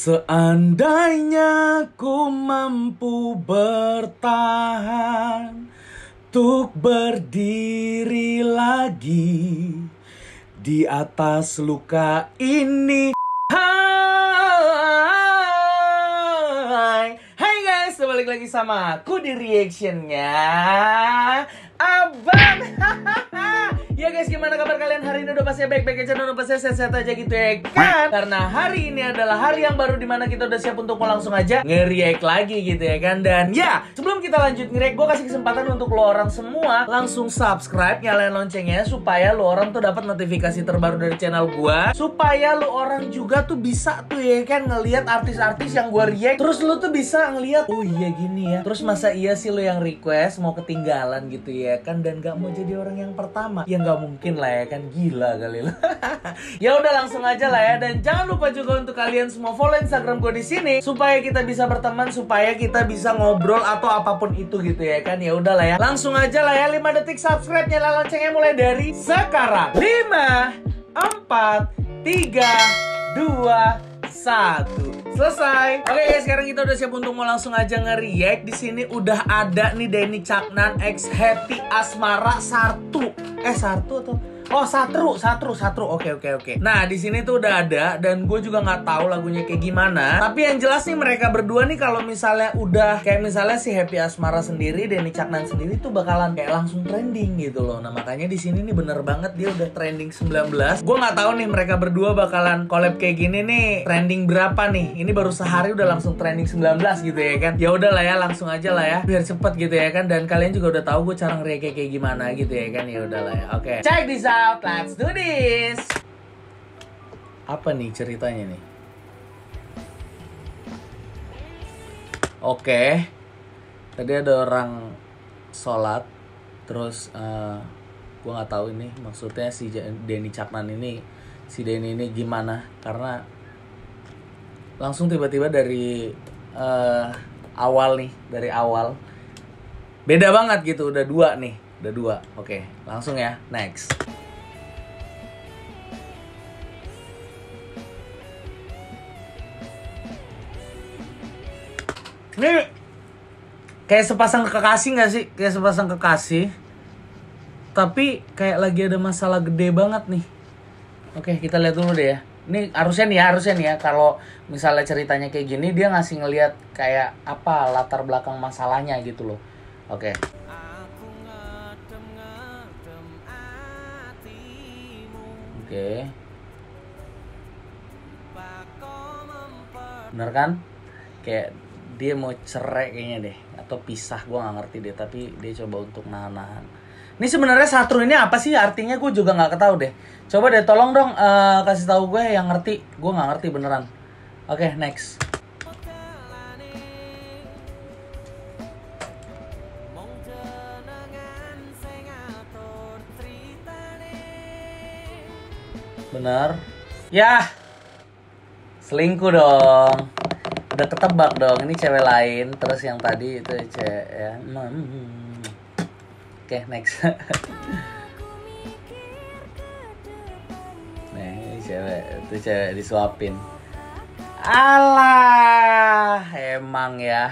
Seandainya ku mampu bertahan Untuk berdiri lagi Di atas luka ini. Hai Hai guys, balik lagi sama aku di reactionnya. Abang Ya guys, gimana kabar kalian hari ini? Udah pasti baik-baik aja, udah pasti sehat-sehat aja gitu ya kan? Karena hari ini adalah hari yang baru di mana kita udah siap untuk mau langsung aja nge-react lagi gitu ya kan? Dan ya, sebelum kita lanjut nge-react, gue kasih kesempatan untuk lo orang semua langsung subscribe, nyalain loncengnya supaya lo orang tuh dapat notifikasi terbaru dari channel gue Supaya lo orang juga tuh bisa tuh ya kan ngelihat artis-artis yang gue react Terus lo tuh bisa ngelihat, oh iya gini ya Terus masa iya sih lo yang request mau ketinggalan gitu ya kan? Dan gak mau jadi orang yang pertama Ya nggak mungkin lah ya kan gila kali lah. ya udah langsung aja lah ya dan jangan lupa juga untuk kalian semua follow Instagram gue di sini supaya kita bisa berteman supaya kita bisa ngobrol atau apa pun itu gitu ya kan ya udah lah ya. Langsung aja lah ya 5 detik subscribe nyala loncengnya mulai dari sekarang. 5 4 3 2 satu selesai oke guys sekarang kita udah siap untuk mau langsung aja nge-react di sini udah ada nih Denny Caknan X Happy Asmara Sartu eh Sartu atau Oh Satru, Satru, Satru. Oke oke oke. Nah di sini tuh udah ada dan gue juga nggak tahu lagunya kayak gimana. Tapi yang jelas nih mereka berdua nih kalau misalnya udah kayak misalnya si Happy Asmara sendiri, Denny Caknan sendiri tuh bakalan kayak langsung trending gitu loh. Nah makanya di sini nih bener banget dia udah trending 19. Gue nggak tahu nih mereka berdua bakalan collab kayak gini nih trending berapa nih. Ini baru sehari udah langsung trending 19 gitu ya kan. Ya udah lah ya langsung aja lah ya biar cepet gitu ya kan. Dan kalian juga udah tahu gue cara nge kayak gimana gitu ya kan. Ya udah lah ya. Oke. Check this out out. Let's do this. Apa nih ceritanya nih? Oke. Tadi ada orang sholat, terus uh, gue nggak tahu ini maksudnya si Denny Caknan ini, si Denny ini gimana? Karena langsung tiba-tiba dari uh, awal nih, dari awal beda banget gitu. Udah dua nih, udah dua. Oke, langsung ya, next. Ini kayak sepasang kekasih nggak sih? Kayak sepasang kekasih. Tapi kayak lagi ada masalah gede banget nih. Oke, kita lihat dulu deh ya. Ini harusnya nih ya, harusnya nih ya kalau misalnya ceritanya kayak gini dia ngasih ngelihat kayak apa latar belakang masalahnya gitu loh. Oke. Oke. Bener kan? Kayak dia mau cerai kayaknya deh atau pisah gue nggak ngerti deh tapi dia coba untuk nahan-nahan. Ini sebenarnya satru ini apa sih? Artinya gue juga nggak ketahui deh. Coba deh tolong dong uh, kasih tahu gue yang ngerti. Gue nggak ngerti beneran. Oke okay, next. Bener. Ya selingkuh dong udah ketebak dong ini cewek lain terus yang tadi itu cewek ya hmm. oke okay, next. Nih ini cewek itu cewek disuapin. Alah emang ya.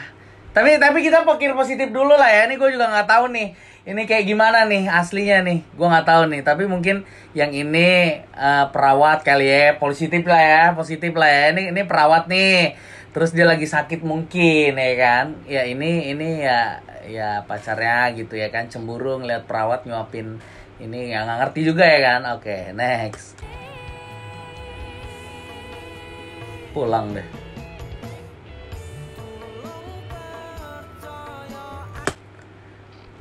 Tapi tapi kita pikir positif dulu lah ya ini gue juga nggak tahu nih ini kayak gimana nih aslinya nih gue nggak tahu nih. Tapi mungkin yang ini uh, perawat kali ya positif lah ya positif lah ya. Ini ini perawat nih terus dia lagi sakit mungkin ya kan? Ya ini ini ya ya pacarnya gitu ya kan? Cemburu ngeliat perawat nyuapin ini yang nggak ngerti juga ya kan? Oke okay, next. Pulang deh.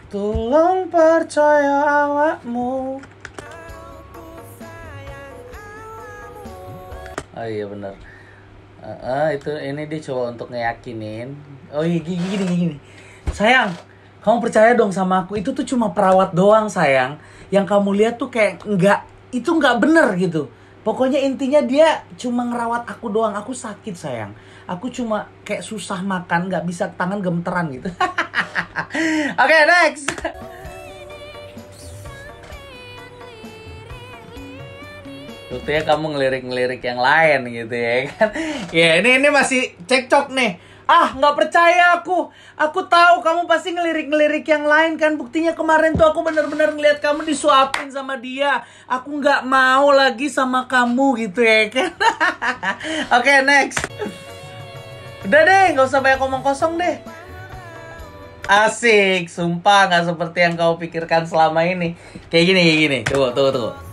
Tolong percaya awakmu. Oh iya bener uh, itu ini dia coba untuk ngeyakinin. Oh iya gini gini gini sayang kamu percaya dong sama aku. Itu tuh cuma perawat doang sayang. Yang kamu lihat tuh kayak enggak itu enggak bener gitu. Pokoknya intinya dia cuma ngerawat aku doang. Aku sakit sayang. Aku cuma kayak susah makan nggak bisa tangan gemeteran gitu. Oke next buktinya kamu ngelirik-ngelirik yang lain gitu ya kan? Ya ini ini masih cekcok nih. Ah nggak percaya aku. Aku tahu kamu pasti ngelirik-ngelirik yang lain kan. Buktinya kemarin tuh aku bener-bener ngeliat kamu disuapin sama dia. Aku nggak mau lagi sama kamu gitu ya kan? Oke okay, next. Udah deh nggak usah banyak ngomong kosong deh. Asik sumpah nggak seperti yang kau pikirkan selama ini. Kayak gini kayak gini. Tunggu tunggu tunggu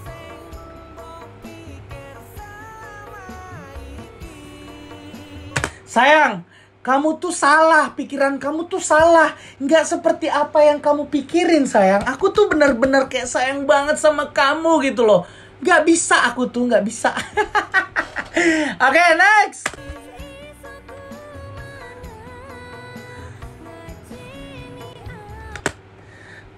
sayang kamu tuh salah, pikiran kamu tuh salah. Nggak seperti apa yang kamu pikirin, sayang. Aku tuh bener-bener kayak sayang banget sama kamu gitu loh. Nggak bisa aku tuh, nggak bisa. Oke, okay, next.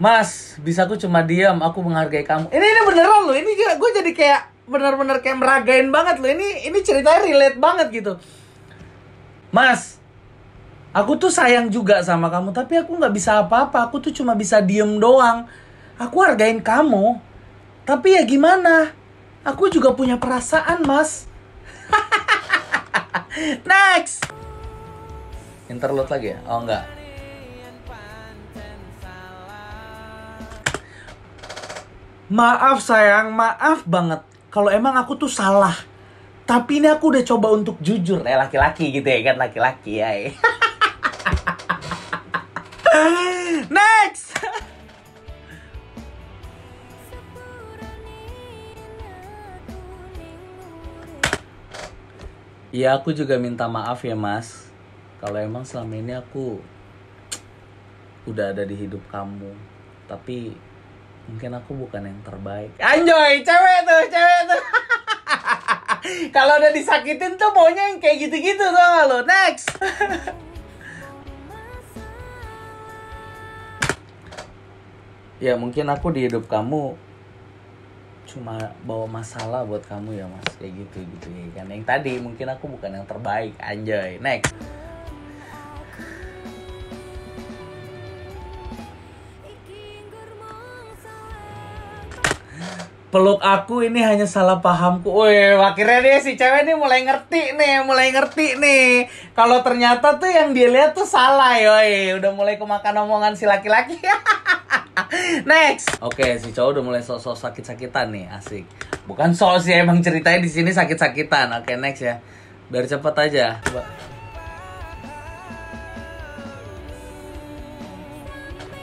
Mas, bisa aku cuma diam, aku menghargai kamu. Ini ini beneran loh, ini gue jadi kayak bener-bener kayak meragain banget loh. Ini ini ceritanya relate banget gitu. Mas, Aku tuh sayang juga sama kamu, tapi aku nggak bisa apa-apa. Aku tuh cuma bisa diem doang. Aku hargain kamu. Tapi ya gimana? Aku juga punya perasaan, Mas. Next. Interlude lagi ya? Oh enggak. Maaf sayang, maaf banget. Kalau emang aku tuh salah. Tapi ini aku udah coba untuk jujur. Eh laki-laki gitu ya kan, laki-laki ya. Next. Iya aku juga minta maaf ya mas Kalau emang selama ini aku Udah ada di hidup kamu Tapi Mungkin aku bukan yang terbaik Anjoy cewek tuh cewek tuh Kalau udah disakitin tuh maunya yang kayak gitu-gitu tuh lo? Next. Ya mungkin aku di hidup kamu cuma bawa masalah buat kamu ya mas. Kayak gitu gitu ya kan. Yang tadi mungkin aku bukan yang terbaik anjay. Next peluk aku ini hanya salah pahamku. Woi, akhirnya dia si cewek ini mulai ngerti nih, mulai ngerti nih. Kalau ternyata tuh yang dia lihat tuh salah, yoi. Udah mulai kemakan omongan si laki-laki. Next. Oke, okay, si cowok udah mulai sok-sok sakit-sakitan nih, asik. Bukan sok sih emang ceritanya di sini sakit-sakitan. Oke, okay, next ya. Biar cepet aja. Coba.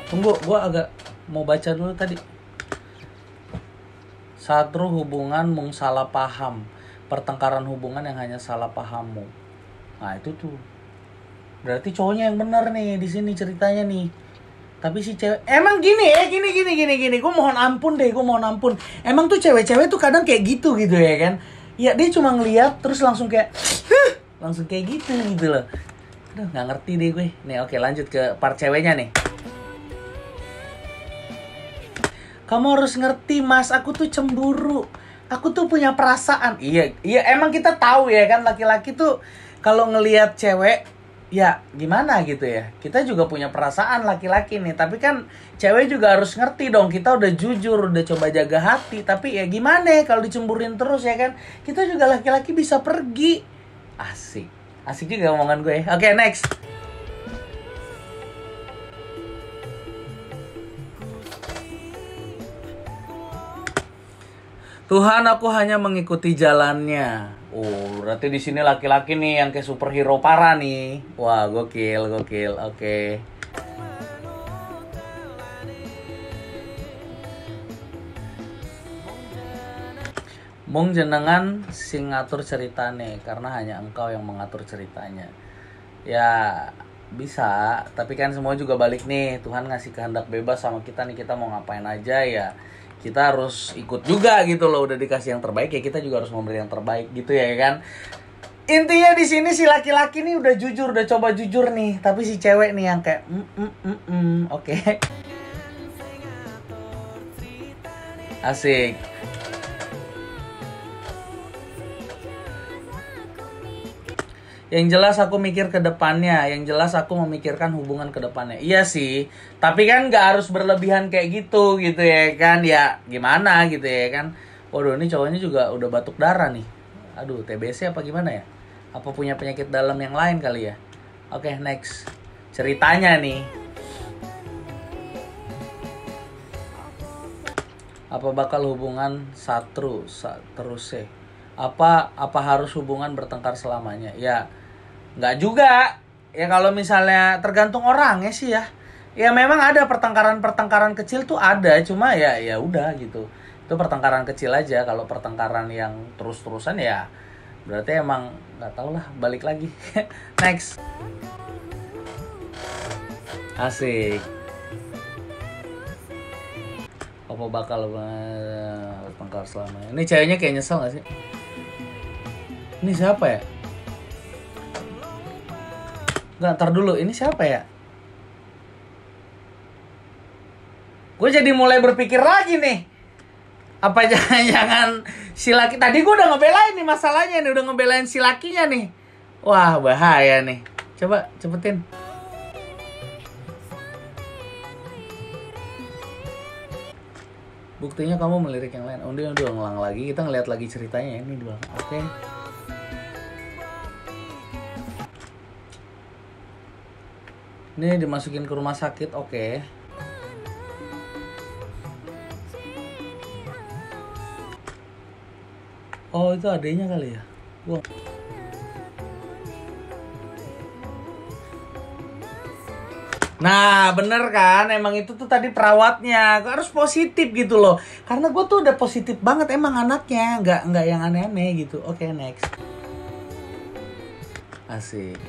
Tunggu, gua agak mau baca dulu tadi. Satu hubungan mung salah paham. Pertengkaran hubungan yang hanya salah pahammu. Nah, itu tuh. Berarti cowoknya yang benar nih di sini ceritanya nih. Tapi si cewek emang gini ya gini gini gini gini. Gue mohon ampun deh gue mohon ampun. Emang tuh cewek-cewek tuh kadang kayak gitu gitu ya kan? Ya dia cuma ngeliat terus langsung kayak langsung kayak gitu gitu loh. Aduh nggak ngerti deh gue. Nih oke lanjut ke part ceweknya nih kamu harus ngerti mas. Aku tuh cemburu. Aku tuh punya perasaan. Iya iya emang kita tahu ya kan laki-laki tuh kalau ngelihat cewek ya gimana gitu ya. Kita juga punya perasaan laki-laki nih. Tapi kan cewek juga harus ngerti dong. Kita udah jujur udah coba jaga hati. Tapi ya gimana ya kalau dicemburin terus ya kan? Kita juga laki-laki bisa pergi. Asik. Asik juga omongan gue. Oke okay, next Tuhan aku hanya mengikuti jalannya Oh, berarti di sini laki-laki nih yang kayak superhero parah nih. Wah, gokil, gokil. Oke. Okay. Mung jenengan sing ngatur ceritanya karena hanya engkau yang mengatur ceritanya. Ya bisa, tapi kan semua juga balik nih. Tuhan ngasih kehendak bebas sama kita nih kita mau ngapain aja ya kita harus ikut juga gitu loh udah dikasih yang terbaik ya kita juga harus memberi yang terbaik gitu ya kan intinya di sini si laki-laki nih udah jujur udah coba jujur nih tapi si cewek nih yang kayak mm, mm, mm, mm. oke okay. asik yang jelas aku mikir ke depannya yang jelas aku memikirkan hubungan ke depannya iya sih tapi kan nggak harus berlebihan kayak gitu gitu ya kan ya gimana gitu ya kan Waduh, ini cowoknya juga udah batuk darah nih. Aduh, TBC apa gimana ya? Apa punya penyakit dalam yang lain kali ya? Oke, next. Ceritanya nih. Apa bakal hubungan satru sa- terus sih? Apa apa harus hubungan bertengkar selamanya? Ya, nggak juga. Ya kalau misalnya tergantung orang ya sih ya. Ya memang ada pertengkaran-pertengkaran kecil tuh ada, cuma ya ya udah gitu. Itu pertengkaran kecil aja. Kalau pertengkaran yang terus-terusan ya berarti emang nggak tau lah. Balik lagi. Next. Asik. Apa bakal bertengkar selamanya? Ini ceweknya kayak nyesel gak sih? Ini siapa ya? Nggak, ntar dulu. Ini siapa ya? Gue jadi mulai berpikir lagi nih. Apa jangan-jangan si laki... Tadi gue udah ngebelain nih masalahnya nih. Udah ngebelain si lakinya nih. Wah, bahaya nih. Coba, cepetin. Buktinya kamu melirik yang lain. Dia udah ngelang lagi. Kita ngeliat lagi ceritanya ya. Ini dua. Oke. Ini dimasukin ke rumah sakit. Oke. Oh, itu adanya kali ya? Gua Nah, bener kan? Emang itu tuh tadi perawatnya harus positif gitu loh. Karena gue tuh udah positif banget emang anaknya, nggak nggak yang aneh-aneh gitu. Oke, next. Asik.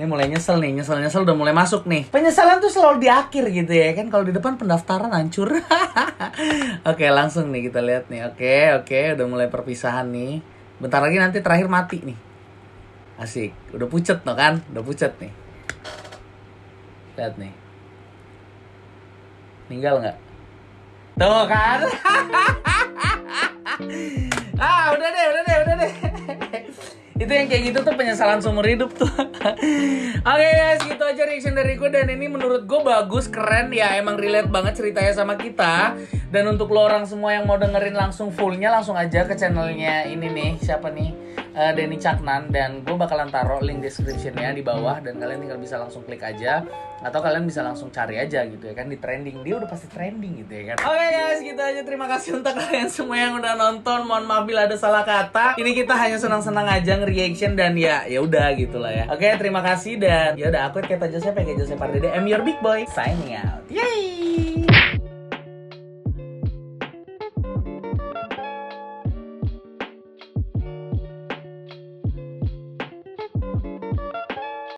Ini mulai nyesel nih, nyesel-nyesel udah mulai masuk nih. Penyesalan tuh selalu di akhir gitu ya kan. Kalau di depan pendaftaran hancur. oke, langsung nih kita lihat nih. Oke, oke, udah mulai perpisahan nih. Bentar lagi nanti terakhir mati nih. Asik, udah pucet no kan? Udah pucet nih. Lihat nih. Ninggal nggak? Tuh kan? ah, udah deh, udah deh, udah deh. Itu yang kayak gitu tuh penyesalan seumur hidup tuh. Oke guys, gitu aja reaction dari gue dan ini menurut gue bagus, keren ya, emang relate banget ceritanya sama kita. Dan untuk lo orang semua yang mau dengerin langsung fullnya langsung aja ke channelnya ini nih, siapa nih? Eh, Denny Caknan dan gue bakalan taruh link descriptionnya di bawah dan kalian tinggal bisa langsung klik aja atau kalian bisa langsung cari aja gitu ya kan di trending. Dia udah pasti trending gitu ya kan. Oke guys gitu aja. Terima kasih untuk kalian semua yang udah nonton. Mohon maaf bila ada salah kata. Ini kita hanya senang-senang aja nge-reaction dan ya ya udah gitu lah ya. Oke terima kasih dan ya udah aku kayak Joseph kayak Joseph Pardede I'm your big boy. Signing out. Yay